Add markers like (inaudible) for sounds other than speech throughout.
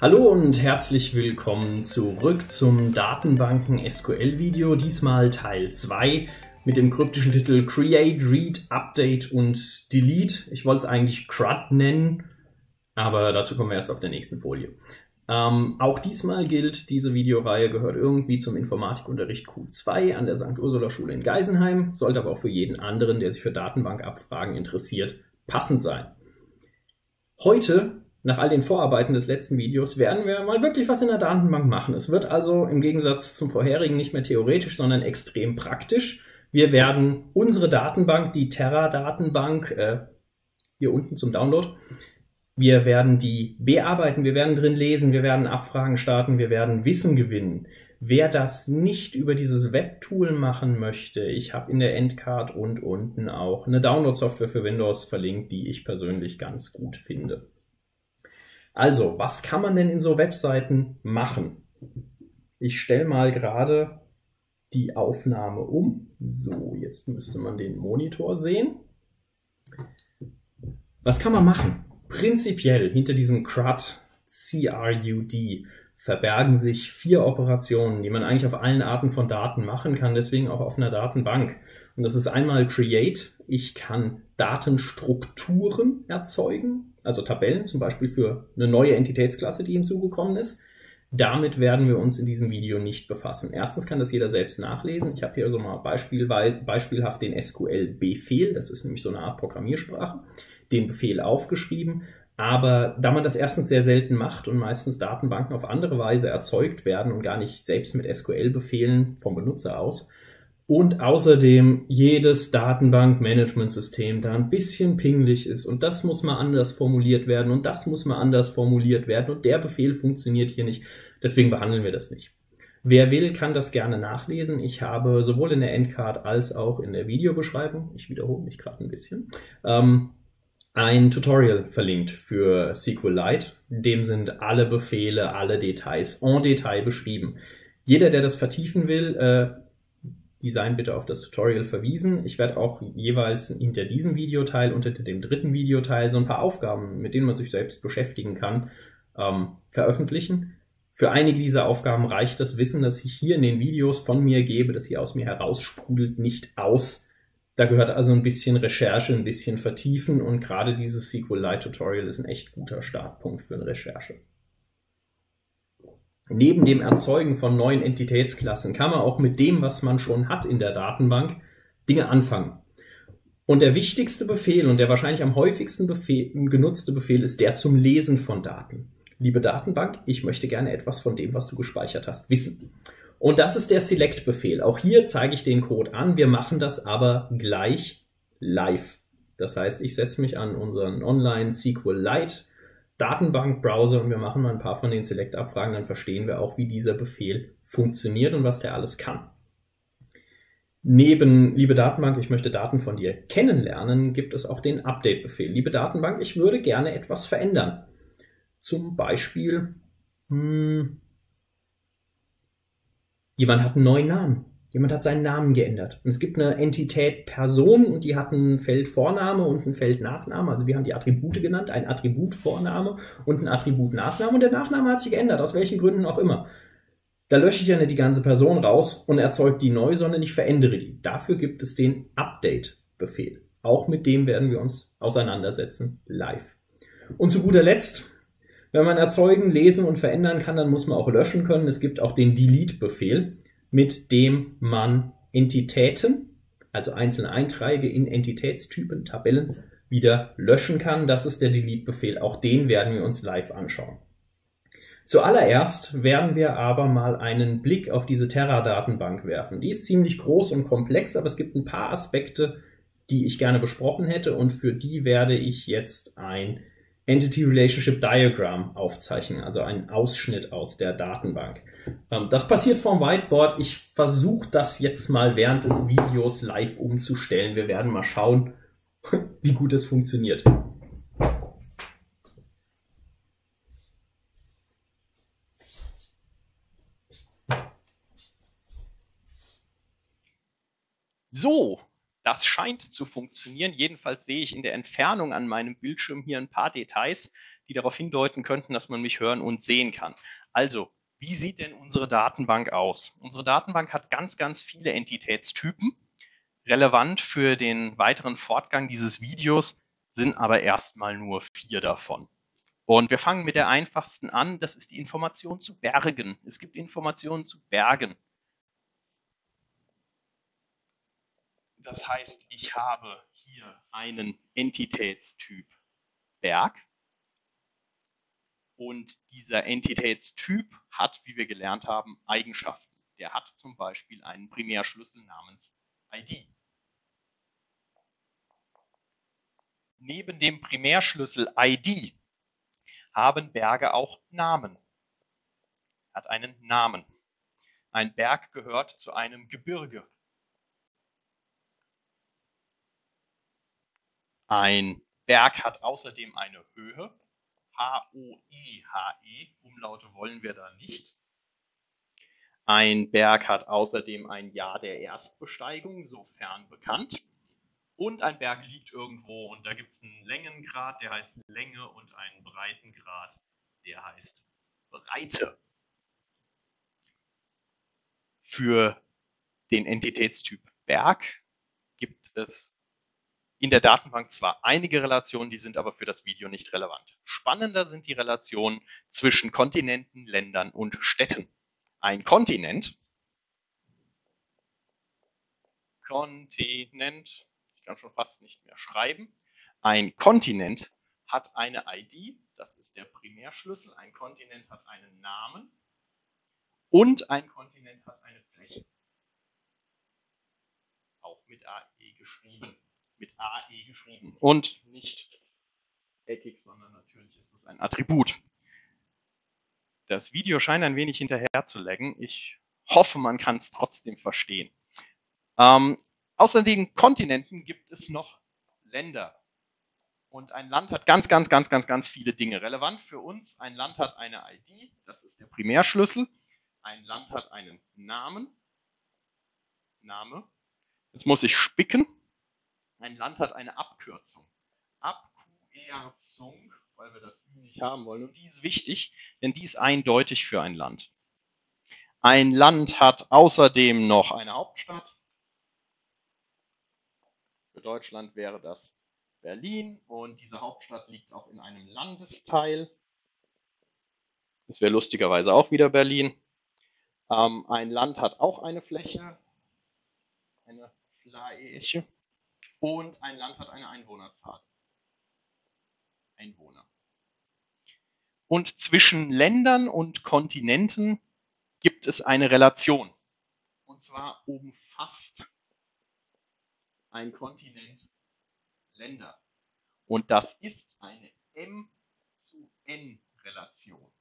Hallo und herzlich willkommen zurück zum Datenbanken SQL Video, diesmal Teil 2 mit dem kryptischen Titel Create, Read, Update und Delete. Ich wollte es eigentlich CRUD nennen, aber dazu kommen wir erst auf der nächsten Folie. Ähm, auch diesmal gilt, diese Videoreihe gehört irgendwie zum Informatikunterricht Q2 an der St. Ursula Schule in Geisenheim, sollte aber auch für jeden anderen, der sich für Datenbankabfragen interessiert, passend sein. Heute nach all den Vorarbeiten des letzten Videos werden wir mal wirklich was in der Datenbank machen. Es wird also im Gegensatz zum vorherigen nicht mehr theoretisch, sondern extrem praktisch. Wir werden unsere Datenbank, die Terra-Datenbank, äh, hier unten zum Download, wir werden die bearbeiten, wir werden drin lesen, wir werden Abfragen starten, wir werden Wissen gewinnen. Wer das nicht über dieses Webtool machen möchte, ich habe in der Endcard und unten auch eine Download-Software für Windows verlinkt, die ich persönlich ganz gut finde. Also, was kann man denn in so Webseiten machen? Ich stelle mal gerade die Aufnahme um. So, jetzt müsste man den Monitor sehen. Was kann man machen? Prinzipiell hinter diesem CRUD, C-R-U-D, verbergen sich vier Operationen, die man eigentlich auf allen Arten von Daten machen kann, deswegen auch auf einer Datenbank. Und das ist einmal Create. Ich kann Datenstrukturen erzeugen, also Tabellen zum Beispiel für eine neue Entitätsklasse, die hinzugekommen ist. Damit werden wir uns in diesem Video nicht befassen. Erstens kann das jeder selbst nachlesen. Ich habe hier also mal Beispiel, beispielhaft den SQL-Befehl, das ist nämlich so eine Art Programmiersprache, den Befehl aufgeschrieben. Aber da man das erstens sehr selten macht und meistens Datenbanken auf andere Weise erzeugt werden und gar nicht selbst mit SQL-Befehlen vom Benutzer aus, und außerdem jedes Datenbankmanagementsystem da ein bisschen pingelig ist und das muss mal anders formuliert werden und das muss mal anders formuliert werden und der Befehl funktioniert hier nicht. Deswegen behandeln wir das nicht. Wer will, kann das gerne nachlesen. Ich habe sowohl in der Endcard als auch in der Videobeschreibung, ich wiederhole mich gerade ein bisschen, ähm, ein Tutorial verlinkt für SQLite. Dem sind alle Befehle, alle Details en Detail beschrieben. Jeder, der das vertiefen will, äh, Design bitte auf das Tutorial verwiesen. Ich werde auch jeweils hinter diesem Videoteil und hinter dem dritten Videoteil so ein paar Aufgaben, mit denen man sich selbst beschäftigen kann, ähm, veröffentlichen. Für einige dieser Aufgaben reicht das Wissen, das ich hier in den Videos von mir gebe, das hier aus mir heraussprudelt, nicht aus. Da gehört also ein bisschen Recherche, ein bisschen Vertiefen und gerade dieses SQLite-Tutorial ist ein echt guter Startpunkt für eine Recherche. Neben dem Erzeugen von neuen Entitätsklassen kann man auch mit dem, was man schon hat in der Datenbank, Dinge anfangen. Und der wichtigste Befehl und der wahrscheinlich am häufigsten Befehl, genutzte Befehl ist der zum Lesen von Daten. Liebe Datenbank, ich möchte gerne etwas von dem, was du gespeichert hast, wissen. Und das ist der Select-Befehl. Auch hier zeige ich den Code an. Wir machen das aber gleich live. Das heißt, ich setze mich an unseren Online SQLite Datenbank-Browser und wir machen mal ein paar von den Select-Abfragen, dann verstehen wir auch, wie dieser Befehl funktioniert und was der alles kann. Neben, liebe Datenbank, ich möchte Daten von dir kennenlernen, gibt es auch den Update-Befehl. Liebe Datenbank, ich würde gerne etwas verändern. Zum Beispiel, hm, jemand hat einen neuen Namen. Jemand hat seinen Namen geändert. Und es gibt eine Entität Person und die hat ein Feld Vorname und ein Feld Nachname. Also wir haben die Attribute genannt, ein Attribut Vorname und ein Attribut Nachname. Und der Nachname hat sich geändert, aus welchen Gründen auch immer. Da lösche ich ja nicht die ganze Person raus und erzeuge die neu, sondern ich verändere die. Dafür gibt es den Update-Befehl. Auch mit dem werden wir uns auseinandersetzen live. Und zu guter Letzt, wenn man erzeugen, lesen und verändern kann, dann muss man auch löschen können. Es gibt auch den Delete-Befehl mit dem man Entitäten, also einzelne Einträge in Entitätstypen, Tabellen, wieder löschen kann. Das ist der Delete-Befehl. Auch den werden wir uns live anschauen. Zuallererst werden wir aber mal einen Blick auf diese Terra-Datenbank werfen. Die ist ziemlich groß und komplex, aber es gibt ein paar Aspekte, die ich gerne besprochen hätte und für die werde ich jetzt ein Entity Relationship Diagram aufzeichnen, also einen Ausschnitt aus der Datenbank. Ähm, das passiert vom Whiteboard. Ich versuche das jetzt mal während des Videos live umzustellen. Wir werden mal schauen, (laughs) wie gut es funktioniert. So, das scheint zu funktionieren. Jedenfalls sehe ich in der Entfernung an meinem Bildschirm hier ein paar Details, die darauf hindeuten könnten, dass man mich hören und sehen kann. Also, wie sieht denn unsere Datenbank aus? Unsere Datenbank hat ganz, ganz viele Entitätstypen. Relevant für den weiteren Fortgang dieses Videos sind aber erstmal nur vier davon. Und wir fangen mit der einfachsten an, das ist die Information zu Bergen. Es gibt Informationen zu Bergen. Das heißt, ich habe hier einen Entitätstyp Berg. Und dieser Entitätstyp hat, wie wir gelernt haben, Eigenschaften. Der hat zum Beispiel einen Primärschlüssel namens ID. Neben dem Primärschlüssel ID haben Berge auch Namen. Hat einen Namen. Ein Berg gehört zu einem Gebirge. Ein Berg hat außerdem eine Höhe. H-O-E-H-E. Umlaute wollen wir da nicht. Ein Berg hat außerdem ein Jahr der Erstbesteigung, sofern bekannt. Und ein Berg liegt irgendwo und da gibt es einen Längengrad, der heißt Länge und einen Breitengrad, der heißt Breite. Für den Entitätstyp Berg gibt es in der Datenbank zwar einige Relationen, die sind aber für das Video nicht relevant. Spannender sind die Relationen zwischen Kontinenten, Ländern und Städten. Ein Kontinent, Kontinent, ich kann schon fast nicht mehr schreiben, ein Kontinent hat eine ID, das ist der Primärschlüssel, ein Kontinent hat einen Namen. Und ein Kontinent hat eine Fläche. Auch mit AE geschrieben mit AE geschrieben und nicht eckig, sondern natürlich ist es ein Attribut. Das Video scheint ein wenig hinterher zu laggen. Ich hoffe, man kann es trotzdem verstehen. Ähm, außer den Kontinenten gibt es noch Länder. Und ein Land hat ganz, ganz, ganz, ganz, ganz viele Dinge. Relevant für uns, ein Land hat eine ID, das ist der Primärschlüssel. Ein Land hat einen Namen. Name. Jetzt muss ich spicken. Ein Land hat eine Abkürzung. Abkürzung, weil wir das nicht haben wollen. Und die ist wichtig, denn die ist eindeutig für ein Land. Ein Land hat außerdem noch eine Hauptstadt. Für Deutschland wäre das Berlin und diese Hauptstadt liegt auch in einem Landesteil. Das wäre lustigerweise auch wieder Berlin. Ähm, ein Land hat auch eine Fläche, eine Fläche und ein Land hat eine Einwohnerzahl. Einwohner. Und zwischen Ländern und Kontinenten gibt es eine Relation. Und zwar umfasst ein Kontinent Länder. Und das ist eine M zu N Relation.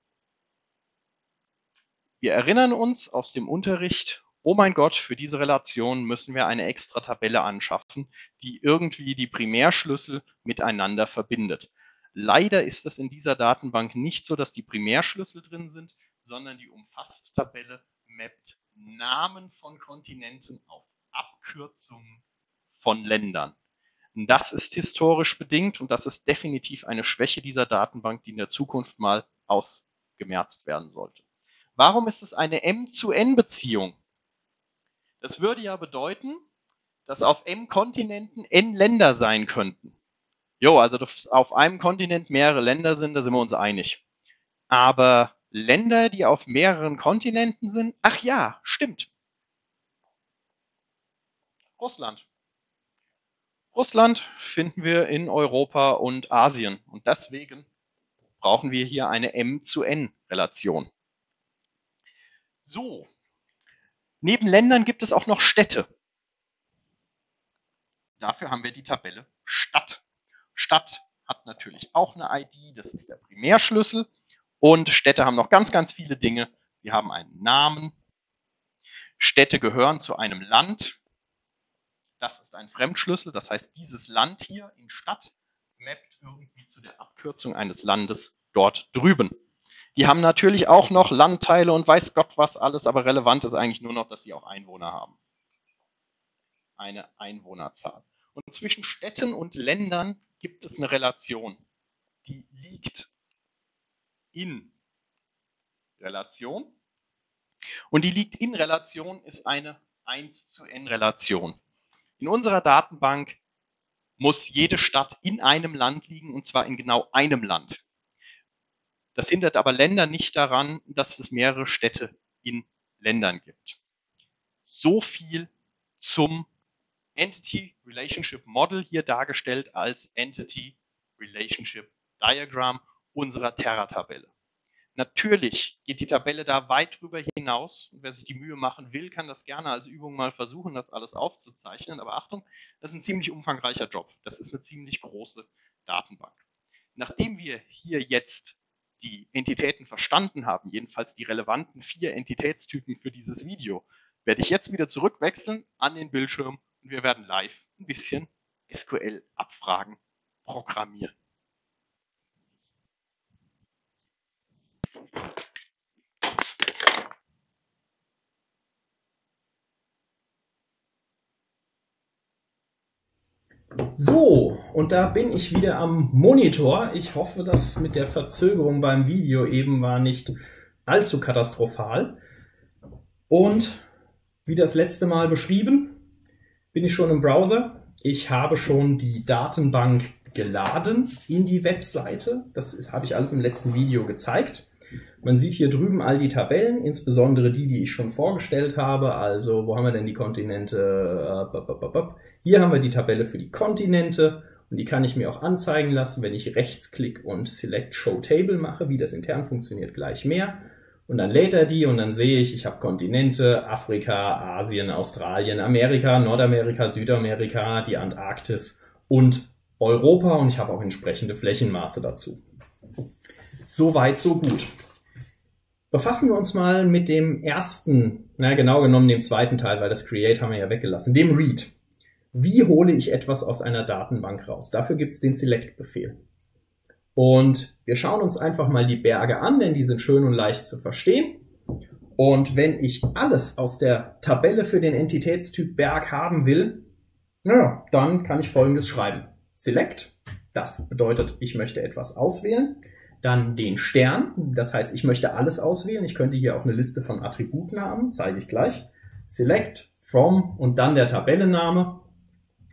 Wir erinnern uns aus dem Unterricht oh mein Gott, für diese Relation müssen wir eine extra Tabelle anschaffen, die irgendwie die Primärschlüssel miteinander verbindet. Leider ist es in dieser Datenbank nicht so, dass die Primärschlüssel drin sind, sondern die Umfasst-Tabelle mappt Namen von Kontinenten auf Abkürzungen von Ländern. Das ist historisch bedingt und das ist definitiv eine Schwäche dieser Datenbank, die in der Zukunft mal ausgemerzt werden sollte. Warum ist es eine M zu N Beziehung? Das würde ja bedeuten, dass auf M Kontinenten N Länder sein könnten. Jo, also dass auf einem Kontinent mehrere Länder sind, da sind wir uns einig. Aber Länder, die auf mehreren Kontinenten sind, ach ja, stimmt. Russland. Russland finden wir in Europa und Asien und deswegen brauchen wir hier eine M zu N Relation. So, Neben Ländern gibt es auch noch Städte. Dafür haben wir die Tabelle Stadt. Stadt hat natürlich auch eine ID, das ist der Primärschlüssel. Und Städte haben noch ganz, ganz viele Dinge. Sie haben einen Namen. Städte gehören zu einem Land. Das ist ein Fremdschlüssel. Das heißt, dieses Land hier in Stadt mappt irgendwie zu der Abkürzung eines Landes dort drüben. Die haben natürlich auch noch Landteile und weiß Gott was alles, aber relevant ist eigentlich nur noch, dass sie auch Einwohner haben. Eine Einwohnerzahl. Und zwischen Städten und Ländern gibt es eine Relation. Die liegt in Relation. Und die liegt in Relation ist eine 1 zu n Relation. In unserer Datenbank muss jede Stadt in einem Land liegen und zwar in genau einem Land. Das hindert aber Länder nicht daran, dass es mehrere Städte in Ländern gibt. So viel zum Entity Relationship Model hier dargestellt als Entity Relationship Diagram unserer Terra-Tabelle. Natürlich geht die Tabelle da weit drüber hinaus. wer sich die Mühe machen will, kann das gerne als Übung mal versuchen, das alles aufzuzeichnen. Aber Achtung, das ist ein ziemlich umfangreicher Job. Das ist eine ziemlich große Datenbank. Nachdem wir hier jetzt die Entitäten verstanden haben, jedenfalls die relevanten vier Entitätstypen für dieses Video, werde ich jetzt wieder zurückwechseln an den Bildschirm und wir werden live ein bisschen SQL-Abfragen programmieren. So, und da bin ich wieder am Monitor. Ich hoffe, dass mit der Verzögerung beim Video eben war nicht allzu katastrophal. Und wie das letzte Mal beschrieben, bin ich schon im Browser. Ich habe schon die Datenbank geladen in die Webseite. Das habe ich alles im letzten Video gezeigt. Man sieht hier drüben all die Tabellen, insbesondere die, die ich schon vorgestellt habe. Also, wo haben wir denn die Kontinente? Äh, hier haben wir die Tabelle für die Kontinente und die kann ich mir auch anzeigen lassen, wenn ich rechtsklick und Select Show Table mache. Wie das intern funktioniert, gleich mehr. Und dann lädt er die und dann sehe ich, ich habe Kontinente, Afrika, Asien, Australien, Amerika, Nordamerika, Südamerika, die Antarktis und Europa und ich habe auch entsprechende Flächenmaße dazu. So weit, so gut. Befassen wir uns mal mit dem ersten, na genau genommen dem zweiten Teil, weil das Create haben wir ja weggelassen, dem Read. Wie hole ich etwas aus einer Datenbank raus? Dafür gibt es den Select-Befehl. Und wir schauen uns einfach mal die Berge an, denn die sind schön und leicht zu verstehen. Und wenn ich alles aus der Tabelle für den Entitätstyp Berg haben will, naja, dann kann ich folgendes schreiben. Select, das bedeutet, ich möchte etwas auswählen dann den Stern, das heißt, ich möchte alles auswählen. Ich könnte hier auch eine Liste von Attributen haben, zeige ich gleich. Select, from und dann der Tabellenname,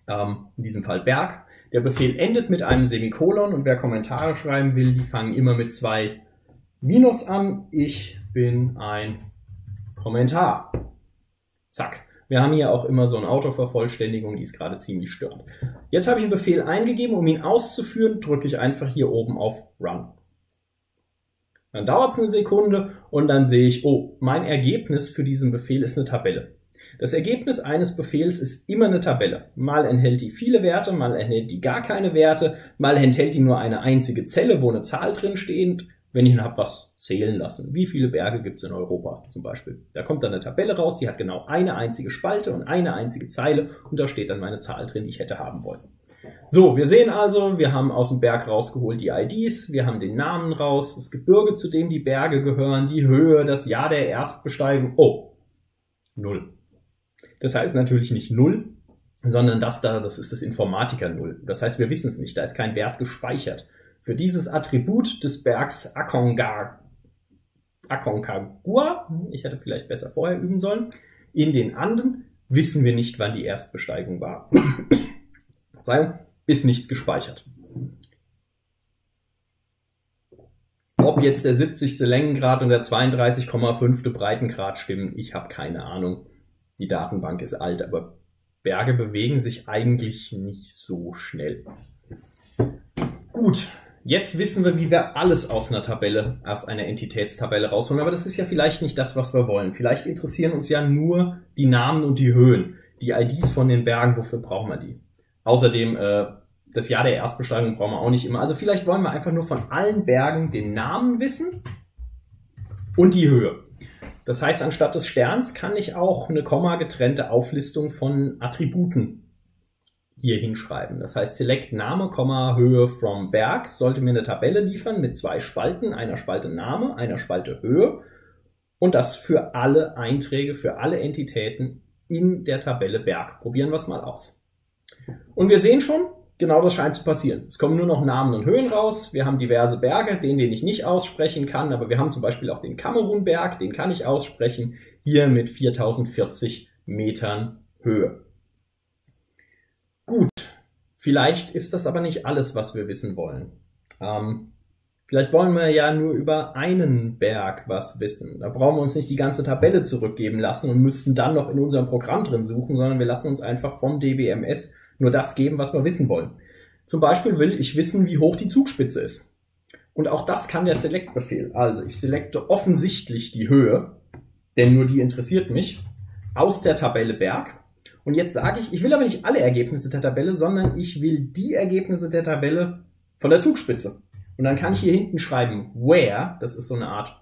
ähm, in diesem Fall Berg. Der Befehl endet mit einem Semikolon und wer Kommentare schreiben will, die fangen immer mit zwei Minus an. Ich bin ein Kommentar. Zack. Wir haben hier auch immer so eine Autovervollständigung, die ist gerade ziemlich störend. Jetzt habe ich einen Befehl eingegeben, um ihn auszuführen, drücke ich einfach hier oben auf Run. Dann dauert es eine Sekunde und dann sehe ich, oh, mein Ergebnis für diesen Befehl ist eine Tabelle. Das Ergebnis eines Befehls ist immer eine Tabelle. Mal enthält die viele Werte, mal enthält die gar keine Werte, mal enthält die nur eine einzige Zelle, wo eine Zahl drin steht, wenn ich habe was zählen lassen. Wie viele Berge gibt es in Europa zum Beispiel? Da kommt dann eine Tabelle raus, die hat genau eine einzige Spalte und eine einzige Zeile und da steht dann meine Zahl drin, die ich hätte haben wollen. So, wir sehen also, wir haben aus dem Berg rausgeholt die IDs, wir haben den Namen raus, das Gebirge, zu dem die Berge gehören, die Höhe, das Jahr der Erstbesteigung. Oh, null. Das heißt natürlich nicht null, sondern das da, das ist das Informatiker null. Das heißt, wir wissen es nicht, da ist kein Wert gespeichert. Für dieses Attribut des Bergs Aconcagua, ich hätte vielleicht besser vorher üben sollen, in den Anden wissen wir nicht, wann die Erstbesteigung war. (coughs) Verzeihung, ist nichts gespeichert. Ob jetzt der 70. Längengrad und der 32,5. Breitengrad stimmen, ich habe keine Ahnung. Die Datenbank ist alt, aber Berge bewegen sich eigentlich nicht so schnell. Gut, jetzt wissen wir, wie wir alles aus einer Tabelle, aus einer Entitätstabelle rausholen, aber das ist ja vielleicht nicht das, was wir wollen. Vielleicht interessieren uns ja nur die Namen und die Höhen, die IDs von den Bergen, wofür brauchen wir die? Außerdem, äh, das Jahr der Erstbesteigung brauchen wir auch nicht immer. Also vielleicht wollen wir einfach nur von allen Bergen den Namen wissen und die Höhe. Das heißt, anstatt des Sterns kann ich auch eine Komma getrennte Auflistung von Attributen hier hinschreiben. Das heißt, Select Name, Komma, Höhe from Berg sollte mir eine Tabelle liefern mit zwei Spalten, einer Spalte Name, einer Spalte Höhe und das für alle Einträge, für alle Entitäten in der Tabelle Berg. Probieren wir es mal aus. Und wir sehen schon, genau das scheint zu passieren. Es kommen nur noch Namen und Höhen raus. Wir haben diverse Berge, den, den ich nicht aussprechen kann, aber wir haben zum Beispiel auch den Kamerunberg, den kann ich aussprechen, hier mit 4040 Metern Höhe. Gut, vielleicht ist das aber nicht alles, was wir wissen wollen. Ähm, vielleicht wollen wir ja nur über einen Berg was wissen. Da brauchen wir uns nicht die ganze Tabelle zurückgeben lassen und müssten dann noch in unserem Programm drin suchen, sondern wir lassen uns einfach vom DBMS nur das geben, was wir wissen wollen. Zum Beispiel will ich wissen, wie hoch die Zugspitze ist. Und auch das kann der Select-Befehl. Also ich selecte offensichtlich die Höhe, denn nur die interessiert mich, aus der Tabelle Berg. Und jetzt sage ich, ich will aber nicht alle Ergebnisse der Tabelle, sondern ich will die Ergebnisse der Tabelle von der Zugspitze. Und dann kann ich hier hinten schreiben, where, das ist so eine Art,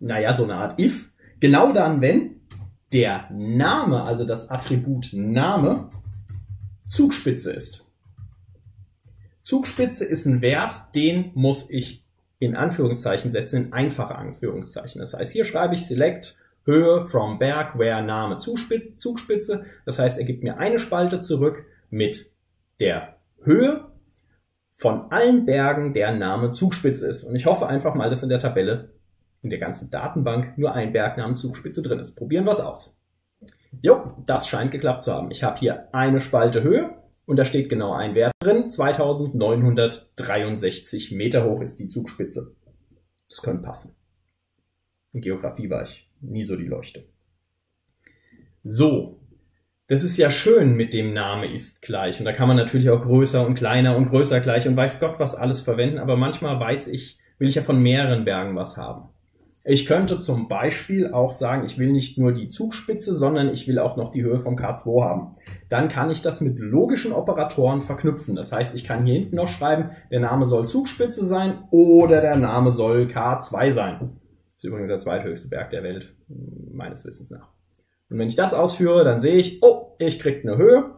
naja, so eine Art if, genau dann, wenn der Name, also das Attribut Name, Zugspitze ist. Zugspitze ist ein Wert, den muss ich in Anführungszeichen setzen, in einfache Anführungszeichen. Das heißt, hier schreibe ich select Höhe from Berg, where Name Zugspitze. Das heißt, er gibt mir eine Spalte zurück mit der Höhe von allen Bergen, deren Name Zugspitze ist. Und ich hoffe einfach mal, dass in der Tabelle, in der ganzen Datenbank, nur ein Bergnamen Zugspitze drin ist. Probieren wir es aus. Jo, das scheint geklappt zu haben. Ich habe hier eine Spalte Höhe und da steht genau ein Wert drin. 2963 Meter hoch ist die Zugspitze. Das könnte passen. In Geografie war ich nie so die Leuchte. So, das ist ja schön mit dem Name ist gleich. Und da kann man natürlich auch größer und kleiner und größer gleich und weiß Gott was alles verwenden. Aber manchmal weiß ich, will ich ja von mehreren Bergen was haben. Ich könnte zum Beispiel auch sagen, ich will nicht nur die Zugspitze, sondern ich will auch noch die Höhe vom K2 haben. Dann kann ich das mit logischen Operatoren verknüpfen. Das heißt, ich kann hier hinten noch schreiben, der Name soll Zugspitze sein oder der Name soll K2 sein. Das ist übrigens der zweithöchste Berg der Welt, meines Wissens nach. Und wenn ich das ausführe, dann sehe ich, oh, ich krieg eine Höhe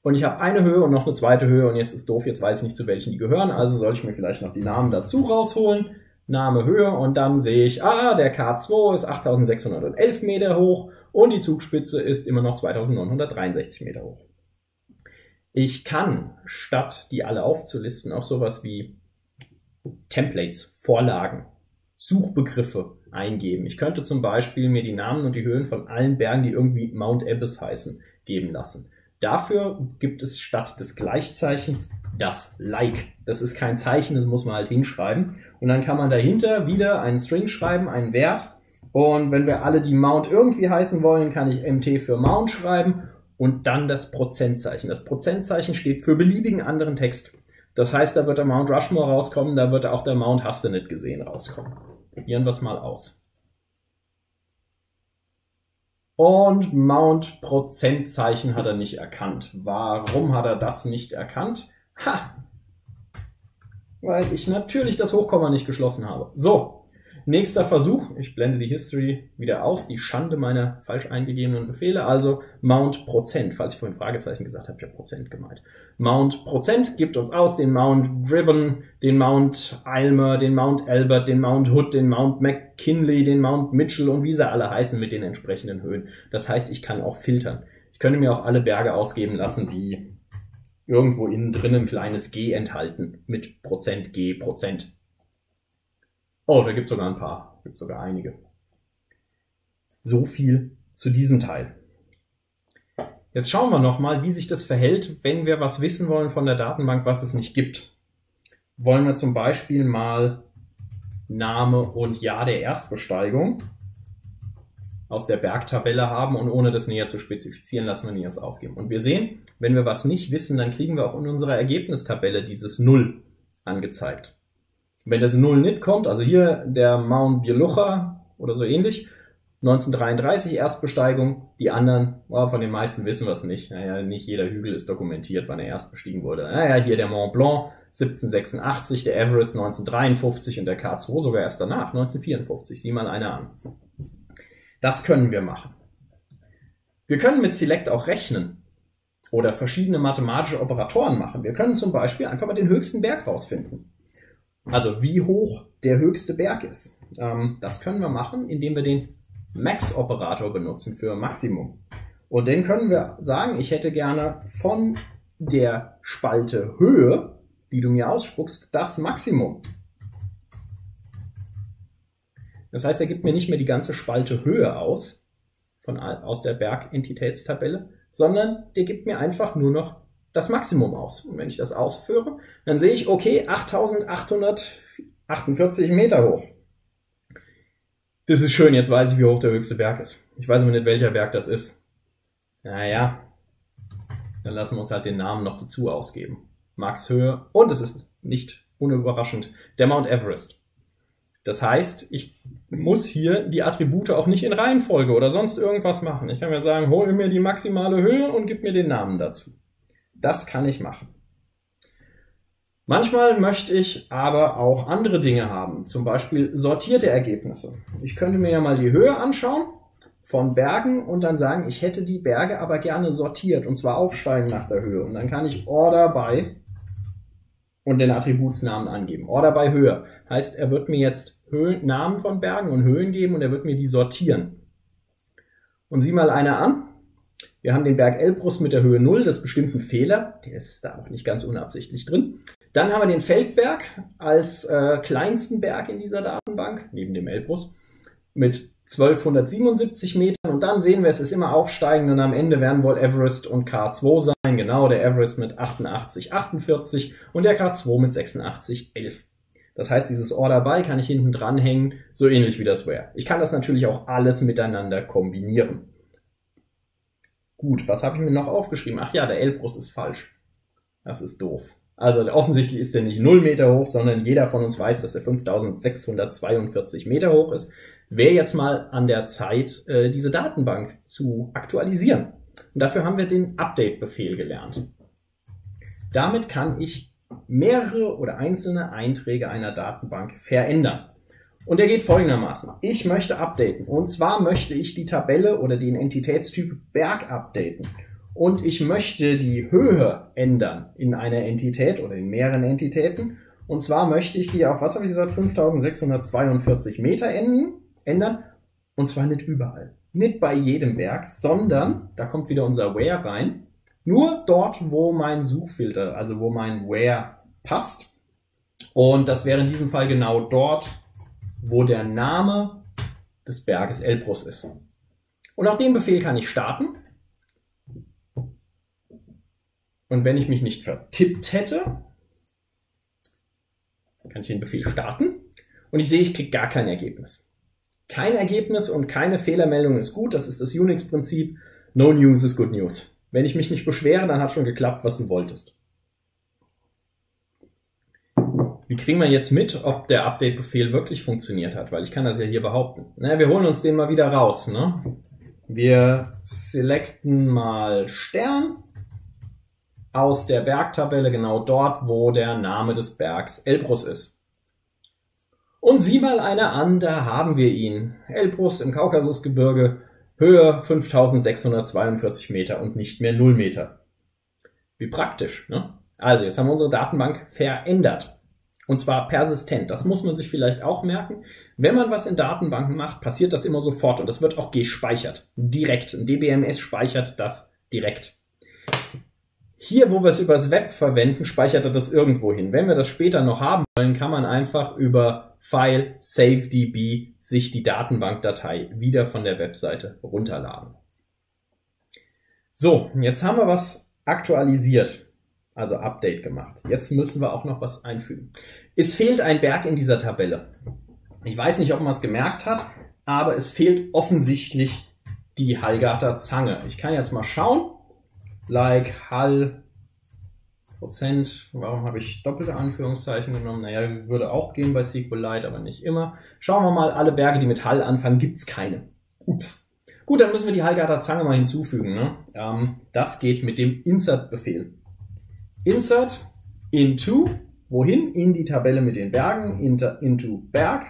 und ich habe eine Höhe und noch eine zweite Höhe und jetzt ist doof, jetzt weiß ich nicht, zu welchen die gehören, also soll ich mir vielleicht noch die Namen dazu rausholen. Name Höhe und dann sehe ich, ah, der K2 ist 8611 Meter hoch und die Zugspitze ist immer noch 2963 Meter hoch. Ich kann, statt die alle aufzulisten, auch sowas wie Templates, Vorlagen, Suchbegriffe eingeben. Ich könnte zum Beispiel mir die Namen und die Höhen von allen Bergen, die irgendwie Mount Abyss heißen, geben lassen. Dafür gibt es statt des Gleichzeichens das Like. Das ist kein Zeichen, das muss man halt hinschreiben. Und dann kann man dahinter wieder einen String schreiben, einen Wert. Und wenn wir alle die Mount irgendwie heißen wollen, kann ich MT für Mount schreiben und dann das Prozentzeichen. Das Prozentzeichen steht für beliebigen anderen Text. Das heißt, da wird der Mount Rushmore rauskommen, da wird auch der Mount Hast du nicht gesehen rauskommen. Probieren wir es mal aus. Und Mount Prozentzeichen hat er nicht erkannt. Warum hat er das nicht erkannt? Ha! Weil ich natürlich das Hochkomma nicht geschlossen habe. So, nächster Versuch. Ich blende die History wieder aus. Die Schande meiner falsch eingegebenen Befehle. Also Mount Prozent. Falls ich vorhin Fragezeichen gesagt habe, ich habe Prozent gemeint. Mount Prozent gibt uns aus den Mount Dribbon, den Mount Aylmer, den Mount Albert, den Mount Hood, den Mount McKinley, den Mount Mitchell und wie sie alle heißen mit den entsprechenden Höhen. Das heißt, ich kann auch filtern. Ich könnte mir auch alle Berge ausgeben lassen, die irgendwo innen drin ein kleines G enthalten mit Prozent G Prozent. Oh, da gibt es sogar ein paar, gibt sogar einige. So viel zu diesem Teil. Jetzt schauen wir nochmal, wie sich das verhält, wenn wir was wissen wollen von der Datenbank, was es nicht gibt. Wollen wir zum Beispiel mal Name und Jahr der Erstbesteigung aus der Bergtabelle haben und ohne das näher zu spezifizieren, lassen wir nie erst ausgeben. Und wir sehen, wenn wir was nicht wissen, dann kriegen wir auch in unserer Ergebnistabelle dieses Null angezeigt. Wenn das Null nicht kommt, also hier der Mount Bielucha oder so ähnlich, 1933 Erstbesteigung, die anderen, oh, von den meisten wissen wir es nicht. Naja, nicht jeder Hügel ist dokumentiert, wann er erst bestiegen wurde. Naja, hier der Mont Blanc 1786, der Everest 1953 und der K2 sogar erst danach, 1954. Sieh mal einer an. Das können wir machen. Wir können mit Select auch rechnen oder verschiedene mathematische Operatoren machen. Wir können zum Beispiel einfach mal den höchsten Berg rausfinden. Also wie hoch der höchste Berg ist. Ähm, das können wir machen, indem wir den Max-Operator benutzen für Maximum. Und den können wir sagen, ich hätte gerne von der Spalte Höhe, die du mir ausspuckst, das Maximum. Das heißt, er gibt mir nicht mehr die ganze Spalte Höhe aus, von, aus der Bergentitätstabelle, sondern der gibt mir einfach nur noch das Maximum aus. Und wenn ich das ausführe, dann sehe ich, okay, 8848 Meter hoch. Das ist schön, jetzt weiß ich, wie hoch der höchste Berg ist. Ich weiß aber nicht, welcher Berg das ist. Naja, dann lassen wir uns halt den Namen noch dazu ausgeben. Max Höhe und es ist nicht unüberraschend der Mount Everest. Das heißt, ich muss hier die Attribute auch nicht in Reihenfolge oder sonst irgendwas machen. Ich kann mir sagen, hol mir die maximale Höhe und gib mir den Namen dazu. Das kann ich machen. Manchmal möchte ich aber auch andere Dinge haben, zum Beispiel sortierte Ergebnisse. Ich könnte mir ja mal die Höhe anschauen von Bergen und dann sagen, ich hätte die Berge aber gerne sortiert und zwar aufsteigen nach der Höhe. Und dann kann ich Order by und den Attributsnamen angeben. Order by Höhe heißt, er wird mir jetzt Höhen, Namen von Bergen und Höhen geben und er wird mir die sortieren. Und sieh mal einer an. Wir haben den Berg Elbrus mit der Höhe 0, das ist bestimmt ein Fehler, der ist da auch nicht ganz unabsichtlich drin. Dann haben wir den Feldberg als äh, kleinsten Berg in dieser Datenbank, neben dem Elbrus, mit 1277 Metern. Und dann sehen wir, es ist immer aufsteigend und am Ende werden wohl Everest und K2 sein. Genau, der Everest mit 88, 48 und der K2 mit 86, 11. Das heißt, dieses Order by kann ich hinten dranhängen, so ähnlich wie das Where. Ich kann das natürlich auch alles miteinander kombinieren. Gut, was habe ich mir noch aufgeschrieben? Ach ja, der Elbrus ist falsch. Das ist doof. Also offensichtlich ist der nicht 0 Meter hoch, sondern jeder von uns weiß, dass er 5642 Meter hoch ist. Wäre jetzt mal an der Zeit, äh, diese Datenbank zu aktualisieren. Und dafür haben wir den Update-Befehl gelernt. Damit kann ich mehrere oder einzelne Einträge einer Datenbank verändern. Und er geht folgendermaßen. Ich möchte updaten. Und zwar möchte ich die Tabelle oder den Entitätstyp Berg updaten. Und ich möchte die Höhe ändern in einer Entität oder in mehreren Entitäten. Und zwar möchte ich die auf, was habe ich gesagt, 5642 Meter ändern. Und zwar nicht überall. Nicht bei jedem Berg, sondern, da kommt wieder unser Where rein, nur dort, wo mein Suchfilter, also wo mein Where passt. Und das wäre in diesem Fall genau dort, wo der Name des Berges Elbrus ist. Und auch den Befehl kann ich starten. Und wenn ich mich nicht vertippt hätte, kann ich den Befehl starten. Und ich sehe, ich kriege gar kein Ergebnis. Kein Ergebnis und keine Fehlermeldung ist gut. Das ist das Unix-Prinzip. No news is good news. Wenn ich mich nicht beschwere, dann hat schon geklappt, was du wolltest. Wie kriegen wir jetzt mit, ob der Update-Befehl wirklich funktioniert hat? Weil ich kann das ja hier behaupten. Naja, wir holen uns den mal wieder raus. Ne? Wir selecten mal Stern aus der Bergtabelle, genau dort, wo der Name des Bergs Elbrus ist. Und sieh mal einer an, da haben wir ihn. Elbrus im Kaukasusgebirge, Höhe 5642 Meter und nicht mehr 0 Meter. Wie praktisch, ne? Also, jetzt haben wir unsere Datenbank verändert. Und zwar persistent. Das muss man sich vielleicht auch merken. Wenn man was in Datenbanken macht, passiert das immer sofort und das wird auch gespeichert. Direkt. Ein DBMS speichert das direkt. Hier, wo wir es übers Web verwenden, speichert er das irgendwo hin. Wenn wir das später noch haben wollen, kann man einfach über File Save DB sich die Datenbankdatei wieder von der Webseite runterladen. So, jetzt haben wir was aktualisiert also Update gemacht. Jetzt müssen wir auch noch was einfügen. Es fehlt ein Berg in dieser Tabelle. Ich weiß nicht, ob man es gemerkt hat, aber es fehlt offensichtlich die Hallgarter Zange. Ich kann jetzt mal schauen. Like Hall Prozent. Warum habe ich doppelte Anführungszeichen genommen? Naja, würde auch gehen bei SQLite, aber nicht immer. Schauen wir mal, alle Berge, die mit Hall anfangen, gibt es keine. Ups. Gut, dann müssen wir die Hallgarter Zange mal hinzufügen. Ne? Ähm, das geht mit dem Insert-Befehl. Insert into, wohin? In die Tabelle mit den Bergen, inter, into Berg.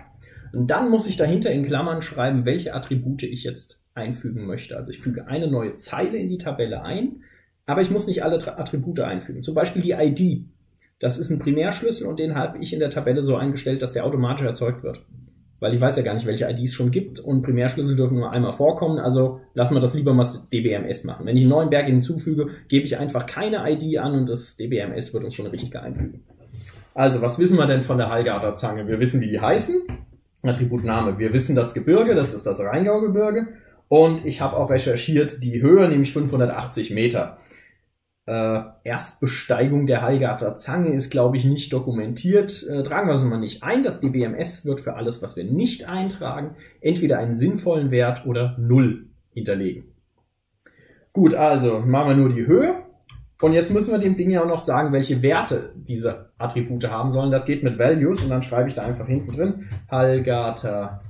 Und dann muss ich dahinter in Klammern schreiben, welche Attribute ich jetzt einfügen möchte. Also ich füge eine neue Zeile in die Tabelle ein, aber ich muss nicht alle Attribute einfügen. Zum Beispiel die ID. Das ist ein Primärschlüssel und den habe ich in der Tabelle so eingestellt, dass der automatisch erzeugt wird. weil ich weiß ja gar nicht, welche IDs schon gibt und Primärschlüssel dürfen nur einmal vorkommen, also lassen wir das lieber mal DBMS machen. Wenn ich einen neuen Berg hinzufüge, gebe ich einfach keine ID an und das DBMS wird uns schon richtig einfügen. Also, was wissen wir denn von der Hallgarter Zange? Wir wissen, wie die heißen. Attributname. Wir wissen das Gebirge, das ist das Rheingaugebirge. Und ich habe auch recherchiert die Höhe, nämlich 580 Meter. Äh, Erstbesteigung der Hallgarter Zange ist, glaube ich, nicht dokumentiert. Äh, tragen wir es mal nicht ein. Das DBMS wird für alles, was wir nicht eintragen, entweder einen sinnvollen Wert oder Null hinterlegen. Gut, also machen wir nur die Höhe. Und jetzt müssen wir dem Ding ja auch noch sagen, welche Werte diese Attribute haben sollen. Das geht mit Values und dann schreibe ich da einfach hinten drin Hallgarter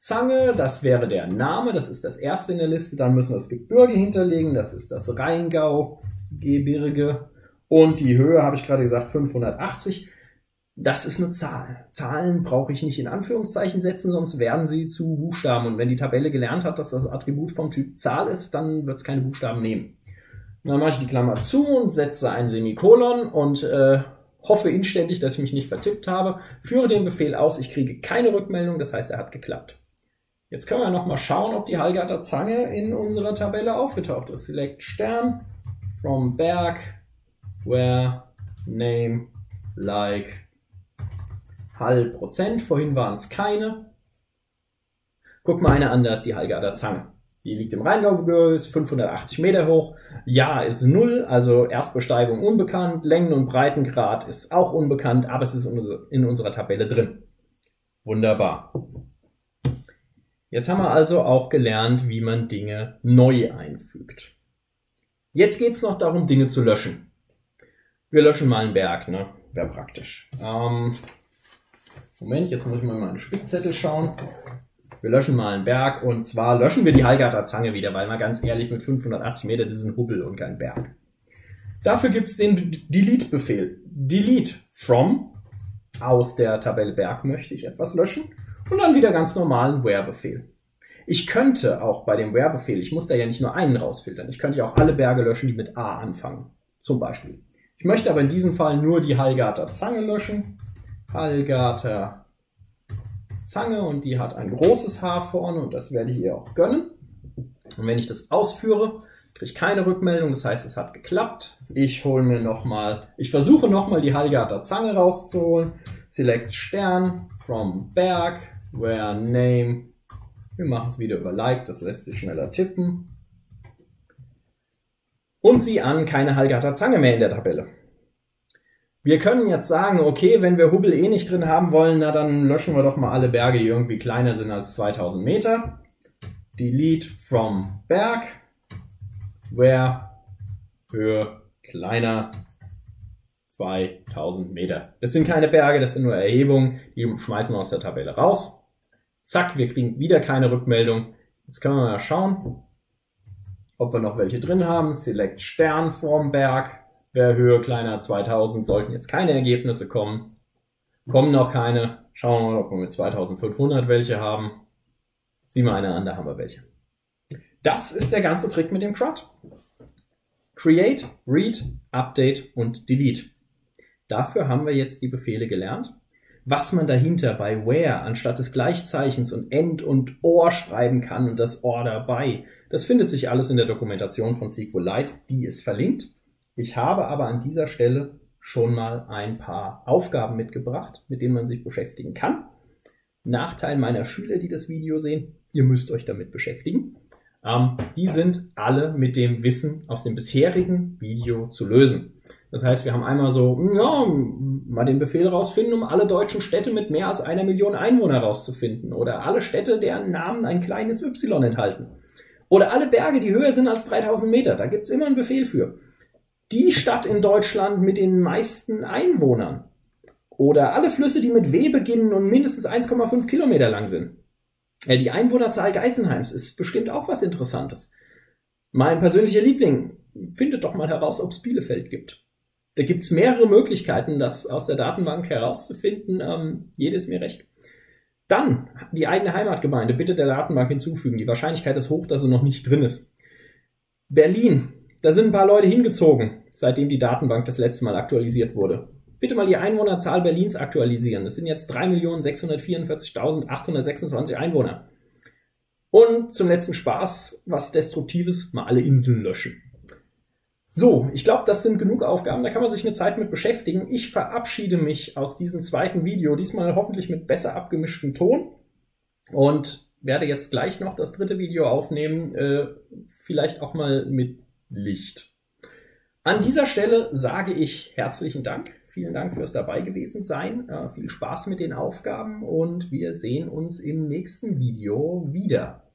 Zange, das wäre der Name, das ist das erste in der Liste. Dann müssen wir das Gebirge hinterlegen, das ist das Rheingau-Gebirge. Und die Höhe habe ich gerade gesagt 580. Das ist eine Zahl. Zahlen brauche ich nicht in Anführungszeichen setzen, sonst werden sie zu Buchstaben. Und wenn die Tabelle gelernt hat, dass das Attribut vom Typ Zahl ist, dann wird es keine Buchstaben nehmen. Dann mache ich die Klammer zu und setze ein Semikolon und äh, hoffe inständig, dass ich mich nicht vertippt habe, führe den Befehl aus, ich kriege keine Rückmeldung, das heißt, er hat geklappt. Jetzt können wir nochmal schauen, ob die Hallgarter Zange in unserer Tabelle aufgetaucht ist. Select Stern, from Berg, where, name, like, Hall Prozent. Vorhin waren es keine. Guck mal eine an, da ist die Hallgarter Zange. Die liegt im Rheingaugebirge, ist 580 Meter hoch. Ja ist null, also Erstbesteigung unbekannt. Längen- und Breitengrad ist auch unbekannt, aber es ist in unserer Tabelle drin. Wunderbar. Jetzt haben wir also auch gelernt, wie man Dinge neu einfügt. Jetzt geht es noch darum, Dinge zu löschen. Wir löschen mal einen Berg, ne? Wäre praktisch. Ähm, Moment, jetzt muss ich mal in meine Spickzettel schauen. Wir löschen mal einen Berg und zwar löschen wir die Hallgarter Zange wieder, weil mal ganz ehrlich, mit 580 Meter, das ist ein Hubbel und kein Berg. Dafür gibt es den Delete-Befehl. Delete from aus der Tabelle Berg möchte ich etwas löschen und dann wieder ganz normalen Where-Befehl. Ich könnte auch bei dem Where-Befehl, ich muss da ja nicht nur einen rausfiltern, ich könnte ja auch alle Berge löschen, die mit A anfangen. Zum Beispiel. Ich möchte aber in diesem Fall nur die Hallgarter Zange löschen. Hallgarter Zange und die hat ein großes H vorne und das werde ich ihr auch gönnen. Und wenn ich das ausführe, kriege keine Rückmeldung, das heißt, es hat geklappt. Ich hole mir nochmal, ich versuche nochmal die Hallgarter Zange rauszuholen. Select Stern from Berg, where name. Wir machen es wieder über Like, das lässt sich schneller tippen. Und sieh an, keine Hallgarter Zange mehr in der Tabelle. Wir können jetzt sagen, okay, wenn wir Hubbel eh nicht drin haben wollen, na dann löschen wir doch mal alle Berge, die irgendwie kleiner sind als 2000 Meter. Delete from Berg, where Höhe kleiner 2000 Meter. Das sind keine Berge, das sind nur Erhebungen, die schmeißen wir aus der Tabelle raus. Zack, wir kriegen wieder keine Rückmeldung. Jetzt können wir mal schauen, ob wir noch welche drin haben. Select Stern vorm Berg. Wer Höhe kleiner 2000 sollten jetzt keine Ergebnisse kommen. Kommen noch keine. Schauen wir mal, ob wir mit 2500 welche haben. Sieh mal eine an, da haben wir welche. Das ist der ganze Trick mit dem CRUD. Create, Read, Update und Delete. Dafür haben wir jetzt die Befehle gelernt. Was man dahinter bei where anstatt des Gleichzeichens und end und or schreiben kann und das or dabei, das findet sich alles in der Dokumentation von SQLite, die ist verlinkt. Ich habe aber an dieser Stelle schon mal ein paar Aufgaben mitgebracht, mit denen man sich beschäftigen kann. Nachteil meiner Schüler, die das Video sehen, ihr müsst euch damit beschäftigen. Ähm, die sind alle mit dem Wissen aus dem bisherigen Video zu lösen. Das heißt, wir haben einmal so, ja, mal den Befehl rausfinden, um alle deutschen Städte mit mehr als einer Million Einwohner rauszufinden. Oder alle Städte, deren Namen ein kleines Y enthalten. Oder alle Berge, die höher sind als 3000 Meter. Da gibt's immer einen Befehl für. Die Stadt in Deutschland mit den meisten Einwohnern. Oder alle Flüsse, die mit W beginnen und mindestens 1,5 Kilometer lang sind. Ja, die Einwohnerzahl Geisenheims ist bestimmt auch was Interessantes. Mein persönlicher Liebling, findet doch mal heraus, ob es Bielefeld gibt. Da gibt's mehrere Möglichkeiten, das aus der Datenbank herauszufinden. Ähm, jede ist mir recht. Dann die eigene Heimatgemeinde bitte der Datenbank hinzufügen. Die Wahrscheinlichkeit ist hoch, dass sie noch nicht drin ist. Berlin, da sind ein paar Leute hingezogen, seitdem die Datenbank das letzte Mal aktualisiert wurde. Bitte mal die Einwohnerzahl Berlins aktualisieren. Es sind jetzt 3.644.826 Einwohner. Und zum letzten Spaß, was Destruktives, mal alle Inseln löschen. So, ich glaube, das sind genug Aufgaben, da kann man sich eine Zeit mit beschäftigen. Ich verabschiede mich aus diesem zweiten Video, diesmal hoffentlich mit besser abgemischtem Ton und werde jetzt gleich noch das dritte Video aufnehmen, äh, vielleicht auch mal mit Licht. An dieser Stelle sage ich herzlichen Dank. Vielen Dank fürs dabei gewesen sein. Äh, viel Spaß mit den Aufgaben und wir sehen uns im nächsten Video wieder.